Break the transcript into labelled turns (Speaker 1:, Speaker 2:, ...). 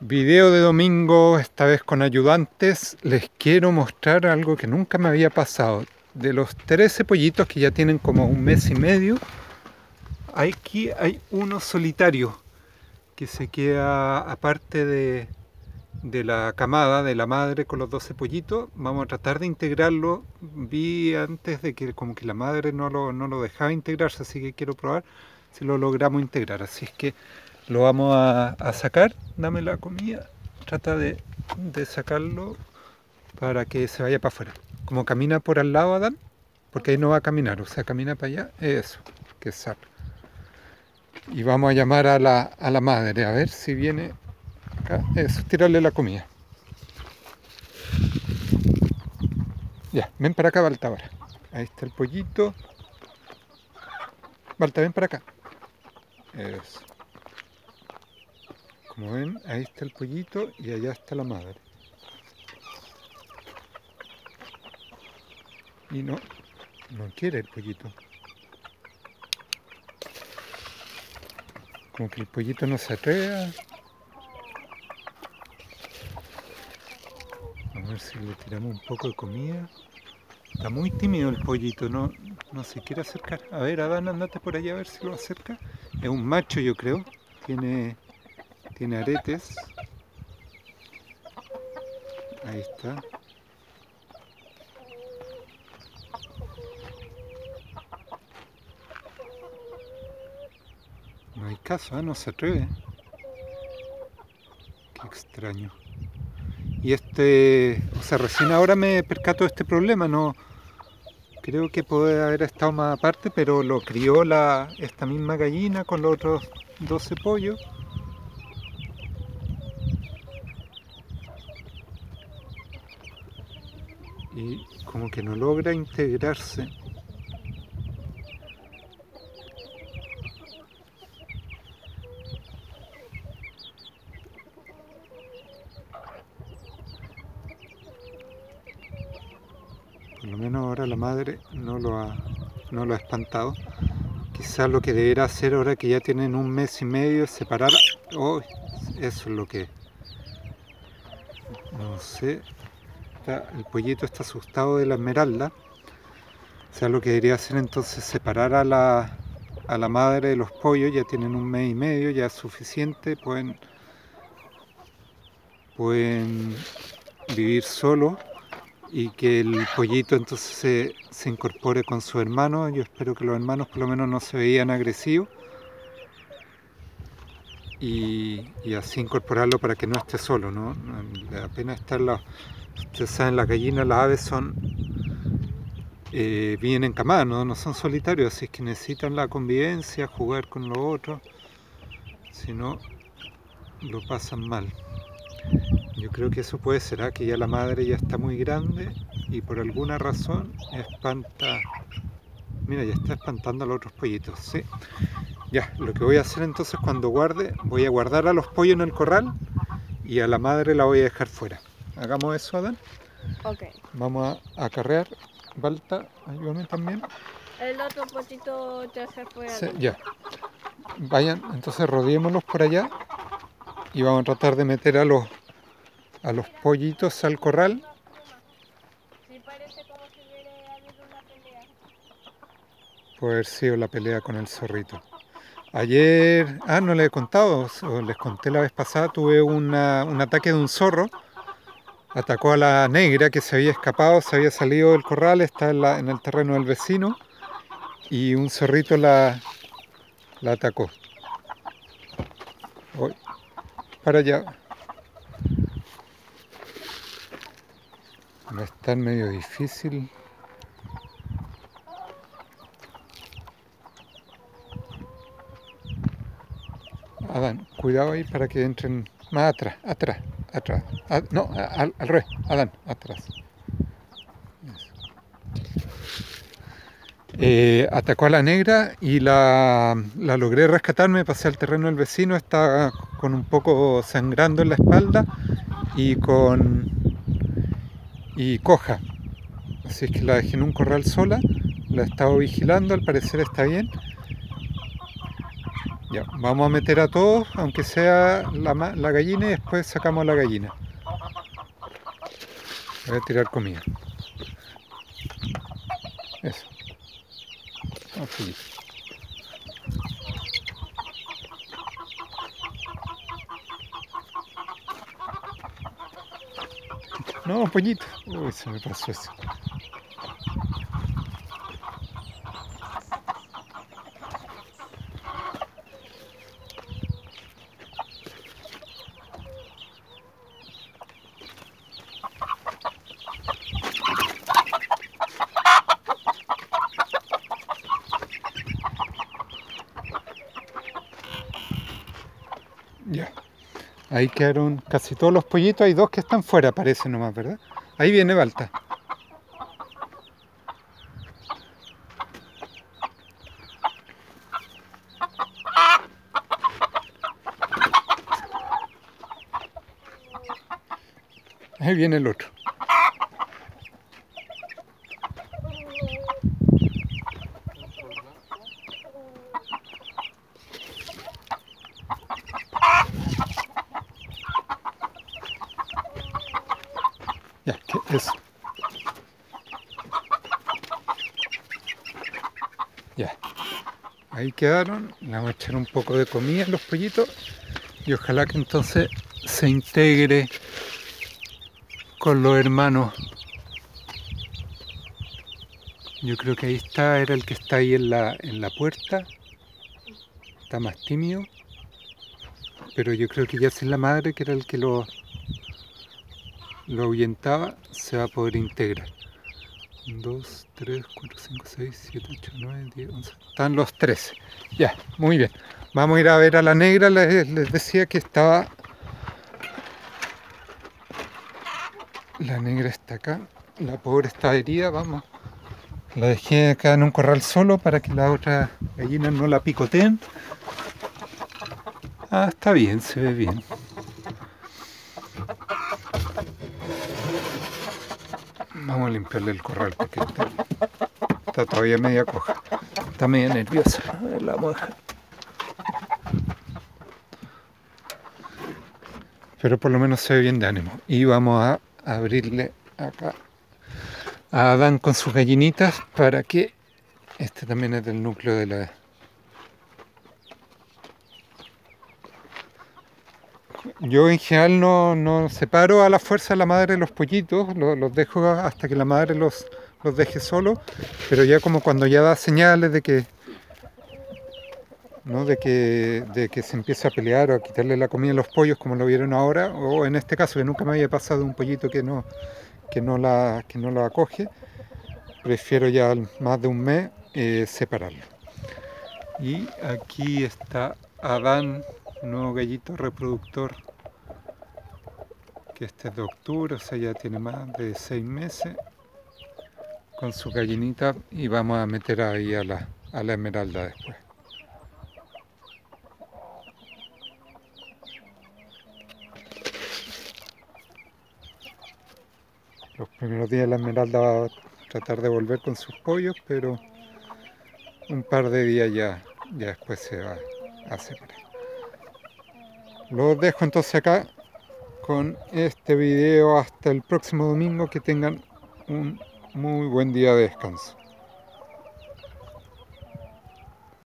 Speaker 1: Video de domingo, esta vez con ayudantes, les quiero mostrar algo que nunca me había pasado. De los 13 pollitos que ya tienen como un mes y medio, aquí hay uno solitario que se queda aparte de, de la camada, de la madre con los 12 pollitos. Vamos a tratar de integrarlo. Vi antes de que como que la madre no lo, no lo dejaba integrarse, así que quiero probar si lo logramos integrar. Así es que lo vamos a, sacar, dame la comida, trata de, sacarlo para que se vaya para afuera. Como camina por al lado Adán, porque ahí no va a caminar, o sea, camina para allá, eso, que sale. Y vamos a llamar a la, a la madre, a ver si viene acá, eso, tirarle la comida. Ya, ven para acá, Balta, ahora. Ahí está el pollito. Balta, ven para acá. Eso. Como ven, ahí está el pollito y allá está la madre. Y no, no quiere el pollito. Como que el pollito no se atreve a... ver si le tiramos un poco de comida. Está muy tímido el pollito, no, no se quiere acercar. A ver, Adán, andate por allá a ver si lo acerca. Es un macho, yo creo. Tiene tiene aretes. Ahí está. No hay caso, ¿eh? no se atreve. Qué extraño. Y este, o sea, recién ahora me percato de este problema, no creo que puede haber estado más aparte, pero lo crió la, esta misma gallina con los otros 12 pollos y como que no logra integrarse. Por lo menos ahora la madre no lo ha, no lo ha espantado. Quizás lo que deberá hacer ahora que ya tienen un mes y medio es separar... Oh, eso es lo que... No sé, el pollito está asustado de la esmeralda. O sea, lo que debería hacer entonces separar a la, a la madre de los pollos, ya tienen un mes y medio, ya es suficiente, pueden, pueden vivir solo y que el pollito entonces se, se, incorpore con su hermano. Yo espero que los hermanos por lo menos no se veían agresivos. Y, así incorporarlo para que no esté solo, ¿no? Apenas estar la, Ustedes saben, las gallinas, las aves son eh, bien encamadas, ¿no? no son solitarios, así que necesitan la convivencia, jugar con los otros, si no lo pasan mal. Yo creo que eso puede ser, ¿ah? que ya la madre ya está muy grande y por alguna razón espanta... Mira, ya está espantando a los otros pollitos, ¿sí? Ya, lo que voy a hacer entonces cuando guarde, voy a guardar a los pollos en el corral y a la madre la voy a dejar fuera. Hagamos eso, Adán.
Speaker 2: Ok.
Speaker 1: Vamos a acarrear. Balta, ayúdame también.
Speaker 2: El otro potito ya se fue.
Speaker 1: Sí, ya. Vayan, entonces rodeémoslos por allá y vamos a tratar de meter a los a los pollitos al corral. Puede haber sido la pelea con el zorrito. Ayer, ah, no les he contado, les conté la vez pasada, tuve un ataque de un zorro atacó a la negra que se había escapado, se había salido del corral, está en, el terreno del vecino y un zorrito la, atacó. Voy para allá. Va a medio difícil. Adán, cuidado ahí para que entren más atrás, atrás atrás. No, al, revés. Adán, atrás. Eh, atacó a la negra y la, la, logré rescatar, me pasé al terreno del vecino, está con un poco sangrando en la espalda y con y coja. Así es que la dejé en un corral sola, la he estado vigilando, al parecer está bien. Ya, vamos a meter a todos, aunque sea la, gallina y después sacamos la gallina. Voy a tirar comida. Eso. Pollito. No, pollito. Uy, se me pasó eso. Ya. Ahí quedaron casi todos los pollitos. Hay dos que están fuera, parece nomás, ¿verdad? Ahí viene Balta. Ahí viene el otro. Ya, ¿qué es? Ya. Ahí quedaron. Le vamos a echar un poco de comida a los pollitos. Y ojalá que entonces se integre con los hermanos. Yo creo que ahí está, era el que está ahí en la, en la puerta. Está más tímido. Pero yo creo que ya es la madre, que era el que lo, lo ahuyentaba, se va a poder integrar. 2, 3, 4, 5, 6, 7, 8, 9, 10, 11. Están los 13. Ya, muy bien. Vamos a ir a ver a la negra. Les, les decía que estaba. La negra está acá. La pobre está herida. Vamos. La dejé acá en un corral solo para que las otras gallinas no la picoteen. Ah, está bien, se ve bien. Vamos a limpiarle el corral porque está, todavía media coja. Está media nerviosa. A ver, la vamos a dejar. Pero por lo menos se ve bien de ánimo. Y vamos a abrirle acá a Adán con sus gallinitas para que este también es del núcleo de la Yo en general no, no separo a la fuerza a la madre de los pollitos, lo- los, dejo hasta que la madre los, los deje solos, pero ya como cuando ya da señales de que, ¿no? de que de que se empieza a pelear o a quitarle la comida a los pollos como lo vieron ahora, o en este caso que nunca me había pasado un pollito que no, que no, la, que no la acoge, prefiero ya más de un mes eh, separarlo. Y aquí está Adán, un nuevo gallito reproductor, que este es de octubre, o sea ya tiene más de seis meses, con su gallinita y vamos a meter ahí a la, a la esmeralda después. Los primeros días la esmeralda va a tratar de volver con sus pollos, pero un par de días ya, ya después se va a separar. Los dejo entonces acá con este video hasta el próximo domingo. Que tengan un muy buen día de descanso.